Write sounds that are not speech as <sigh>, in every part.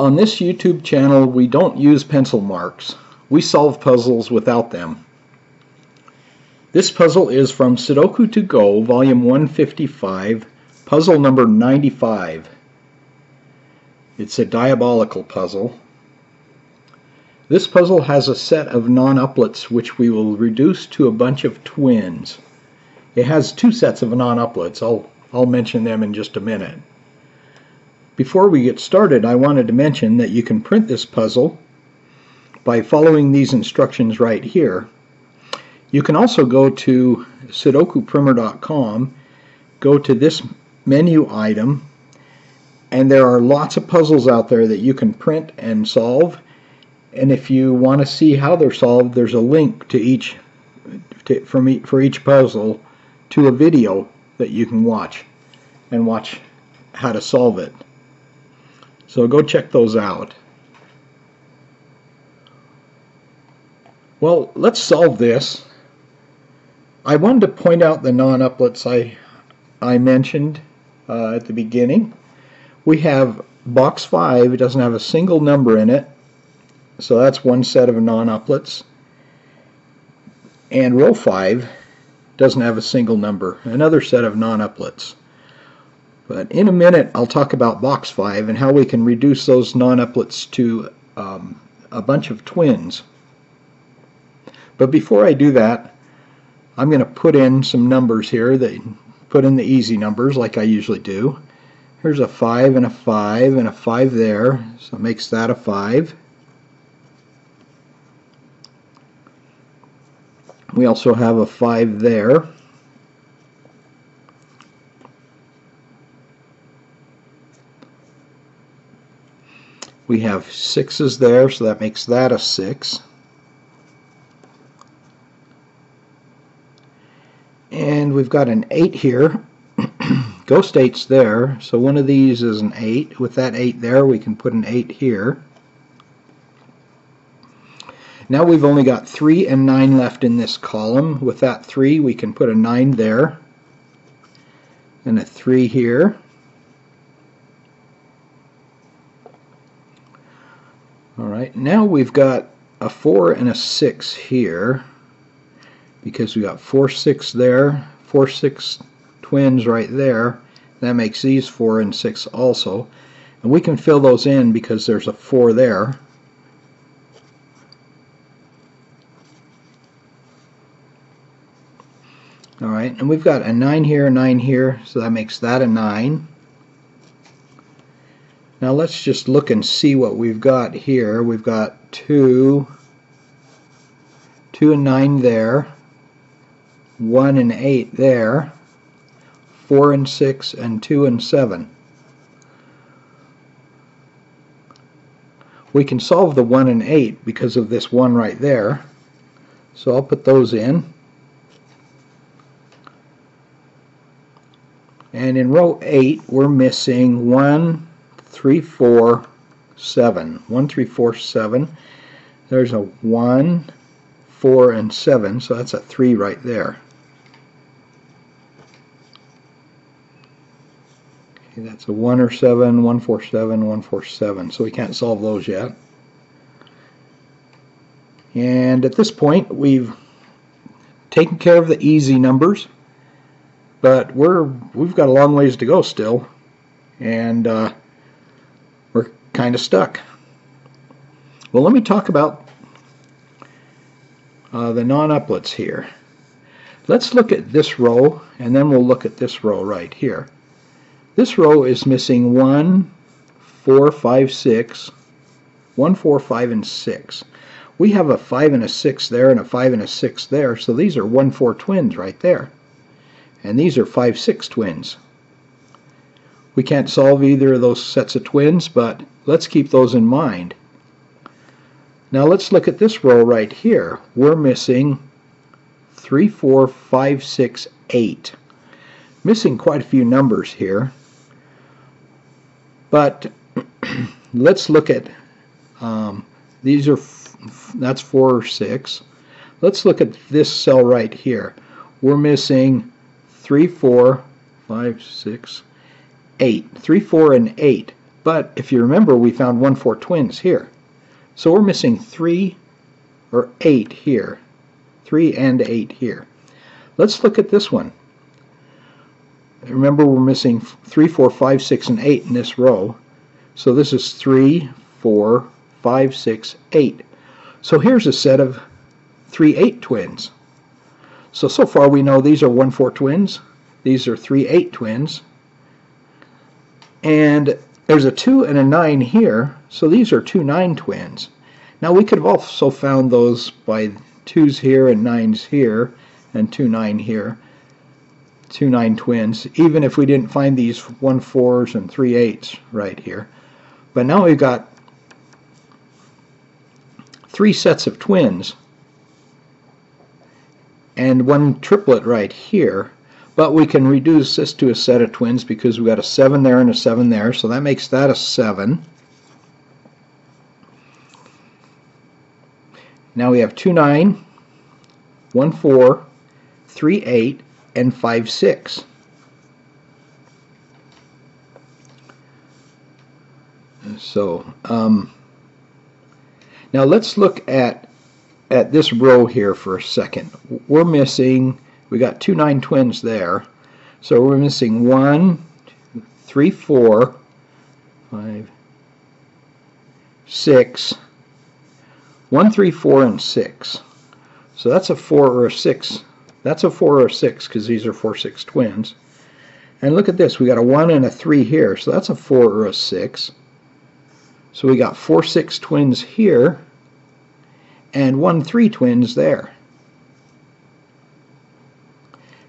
On this YouTube channel, we don't use pencil marks. We solve puzzles without them. This puzzle is from Sudoku to Go, volume 155, puzzle number 95. It's a diabolical puzzle. This puzzle has a set of non-uplets which we will reduce to a bunch of twins. It has two sets of non-uplets. I'll, I'll mention them in just a minute. Before we get started, I wanted to mention that you can print this puzzle by following these instructions right here. You can also go to sudokuprimer.com, go to this menu item, and there are lots of puzzles out there that you can print and solve. And if you want to see how they're solved, there's a link to each to, from e for each puzzle to a video that you can watch and watch how to solve it. So go check those out. Well, let's solve this. I wanted to point out the non-uplets I, I mentioned uh, at the beginning. We have box 5, it doesn't have a single number in it, so that's one set of non-uplets. And row 5 doesn't have a single number, another set of non-uplets. But in a minute I'll talk about box 5 and how we can reduce those non-uplets to um, a bunch of twins. But before I do that, I'm going to put in some numbers here that put in the easy numbers like I usually do. Here's a 5 and a 5 and a 5 there, so it makes that a 5. We also have a 5 there. We have sixes there, so that makes that a 6. and we've got an 8 here. <clears throat> Ghost 8's there so one of these is an 8 with that 8 there we can put an 8 here. Now we've only got 3 and 9 left in this column. With that 3 we can put a 9 there and a 3 here alright now we've got a 4 and a 6 here because we got 4 6 there 4 6 twins right there. That makes these 4 and 6 also. And we can fill those in because there's a 4 there. Alright and we've got a 9 here a 9 here so that makes that a 9 now let's just look and see what we've got here we've got 2 2 and 9 there 1 and 8 there, 4 and 6, and 2 and 7. We can solve the 1 and 8 because of this 1 right there. So I'll put those in. And in row 8, we're missing 1, 3, 4, 7. 1, 3, 4, 7. There's a 1, 4, and 7, so that's a 3 right there. Okay, that's a 1 or 7, 147, 147. So we can't solve those yet. And at this point, we've taken care of the easy numbers, but we're we've got a long ways to go still, and uh, kind of stuck. Well, let me talk about uh, the non-uplets here. Let's look at this row, and then we'll look at this row right here. This row is missing 1, 4, 5, 6, 1, 4, 5, and 6. We have a 5 and a 6 there and a 5 and a 6 there, so these are 1, 4 twins right there. And these are 5, 6 twins. We can't solve either of those sets of twins, but let's keep those in mind. Now let's look at this row right here. We're missing 3, 4, 5, 6, 8. Missing quite a few numbers here. But <clears throat> let's look at um, these are that's four or six. Let's look at this cell right here. We're missing three, four, five, six, eight. Three, four, and eight. But if you remember, we found 1, 4 twins here. So we're missing 3 or 8 here. 3 and 8 here. Let's look at this one. Remember we're missing 3, 4, 5, 6, and 8 in this row. So this is 3, 4, 5, 6, 8. So here's a set of 3, 8 twins. So, so far we know these are 1, 4 twins. These are 3, 8 twins. And there's a 2 and a 9 here, so these are two 9 twins. Now we could have also found those by 2s here and 9s here, and 2 9 here. Two 9 twins, even if we didn't find these 1 4s and 3 8s right here. But now we've got three sets of twins and one triplet right here but we can reduce this to a set of twins because we've got a 7 there and a 7 there. So that makes that a 7 now we have 2 9 1 4 3 8 and 5 6 so um, now let's look at at this row here for a second. We're missing, we got two nine twins there. So we're missing one, two, three, four, five, six, one, three, four, and six. So that's a four or a six. That's a four or a six because these are four, six twins. And look at this, we got a one and a three here. So that's a four or a six. So we got four, six twins here and one three twins there.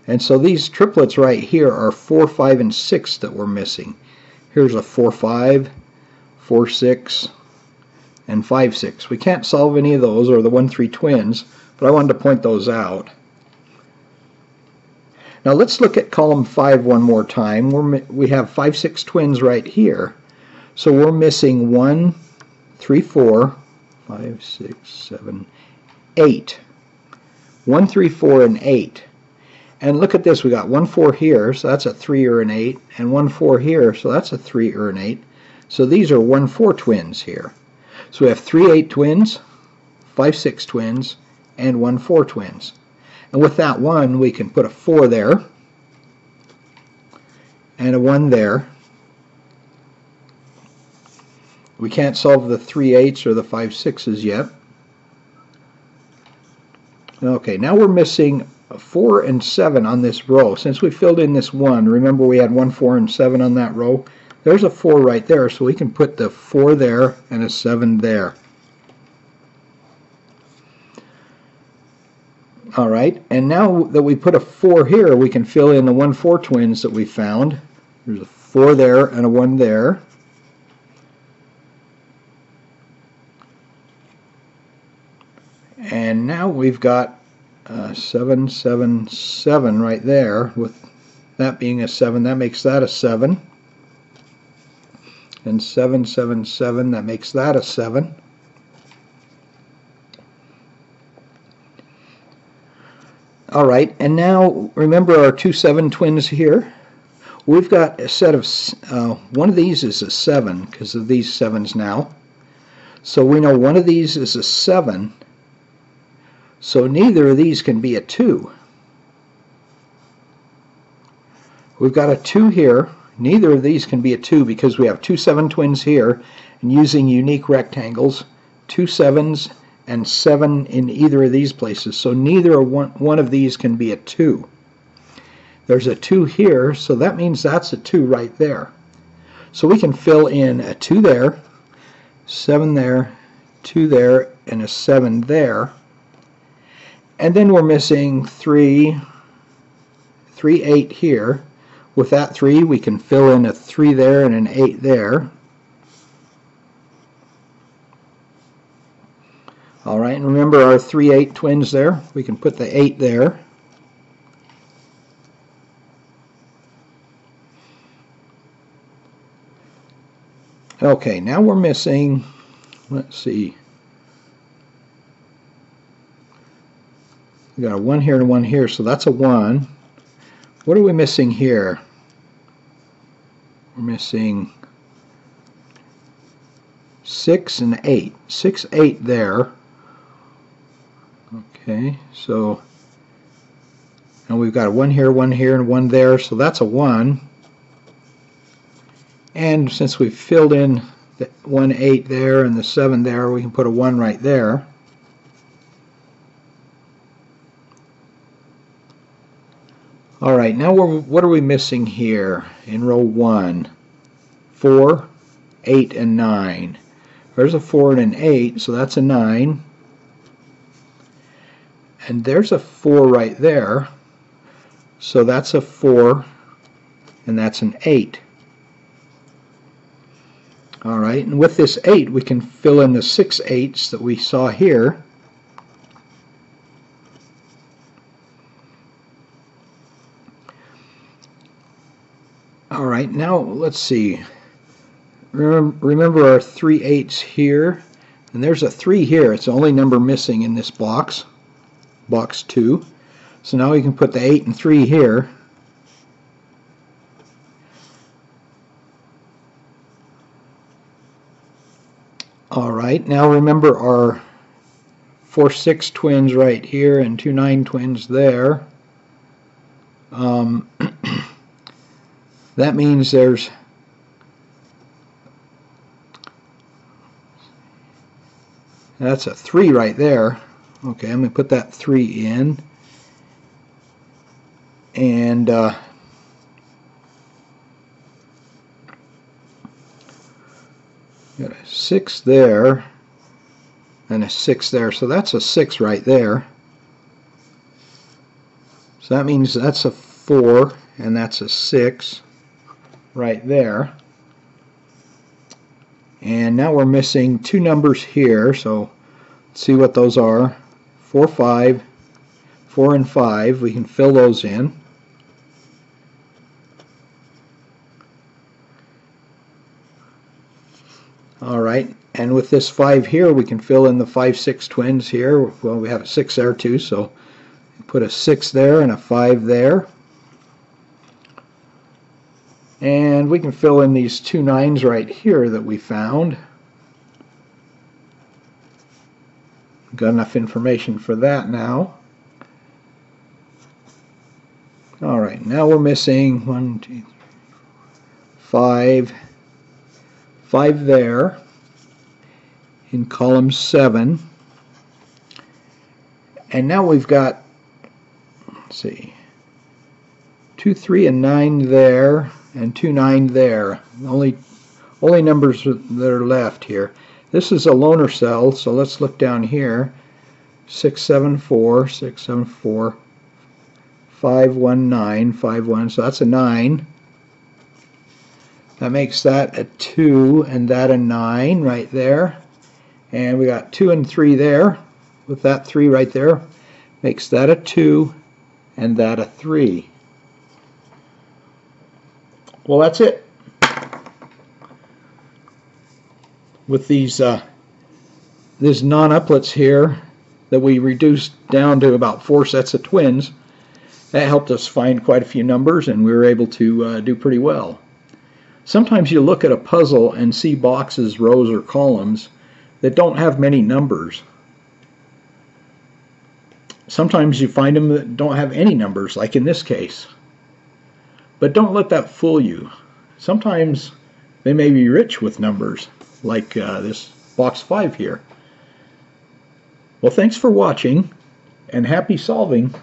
And so these triplets right here are 4, 5, and 6 that we're missing. Here's a 4, 5, 4, 6, and 5, 6. We can't solve any of those or the 1, 3 twins, but I wanted to point those out. Now let's look at column 5 one more time. We're, we have 5, 6 twins right here. So we're missing 1, 3, 4, five, six, seven, eight. One, three, four, and eight. And look at this, we got one four here, so that's a three or an eight, and one four here, so that's a three or an eight. So these are one four twins here. So we have three eight twins, five six twins, and one four twins. And with that one, we can put a four there, and a one there, we can't solve the 3 eighths or the 5 sixes yet. Okay, now we're missing 4 and 7 on this row. Since we filled in this 1, remember we had 1, 4, and 7 on that row? There's a 4 right there, so we can put the 4 there and a 7 there. Alright, and now that we put a 4 here, we can fill in the 1, 4 twins that we found. There's a 4 there and a 1 there. and now we've got uh, 777 right there with that being a 7 that makes that a 7 and 777 that makes that a 7 alright and now remember our two 7 twins here. We've got a set of uh, one of these is a 7 because of these 7s now. So we know one of these is a 7 so neither of these can be a 2. We've got a 2 here. Neither of these can be a 2 because we have two 7 twins here and using unique rectangles, two 7s and 7 in either of these places. So neither one, one of these can be a 2. There's a 2 here, so that means that's a 2 right there. So we can fill in a 2 there, 7 there, 2 there, and a 7 there. And then we're missing 3, 3, 8 here. With that 3, we can fill in a 3 there and an 8 there. Alright, and remember our 3, 8 twins there? We can put the 8 there. Okay, now we're missing, let's see, We got a 1 here and a 1 here, so that's a 1. What are we missing here? We're missing 6 and 8. 6, 8 there. Okay, so and we've got a 1 here, 1 here, and 1 there, so that's a 1. And since we've filled in the 1, 8 there and the 7 there, we can put a 1 right there. All right, now what are we missing here in row 1? 4, 8, and 9. There's a 4 and an 8, so that's a 9. And there's a 4 right there, so that's a 4, and that's an 8. All right, and with this 8, we can fill in the 6 eighths that we saw here. All right, now let's see. Remember our 3 eighths here, and there's a 3 here. It's the only number missing in this box, box 2. So now we can put the 8 and 3 here. All right, now remember our 4-6 twins right here and 2-9 twins there. Um, <clears throat> That means there's that's a 3 right there. Okay, I'm going to put that 3 in. And uh, got a 6 there and a 6 there. So that's a 6 right there. So that means that's a 4 and that's a 6 right there. And now we're missing two numbers here, so let's see what those are. 4, 5, 4 and 5. We can fill those in. Alright, and with this 5 here, we can fill in the 5, 6 twins here. Well, we have a 6 there too, so put a 6 there and a 5 there. And we can fill in these two nines right here that we found. Got enough information for that now. All right, now we're missing one, two, three, five, five there in column seven. And now we've got, let's see, two, three, and nine there and 2, 9 there. Only, only numbers that are left here. This is a loner cell, so let's look down here. 674, 674, 519, 51, so that's a 9. That makes that a 2 and that a 9 right there. And we got 2 and 3 there. With that 3 right there, makes that a 2 and that a 3. Well, that's it. With these uh, these non-uplets here that we reduced down to about four sets of twins, that helped us find quite a few numbers and we were able to uh, do pretty well. Sometimes you look at a puzzle and see boxes, rows, or columns that don't have many numbers. Sometimes you find them that don't have any numbers, like in this case. But don't let that fool you. Sometimes they may be rich with numbers, like uh, this box 5 here. Well, thanks for watching, and happy solving.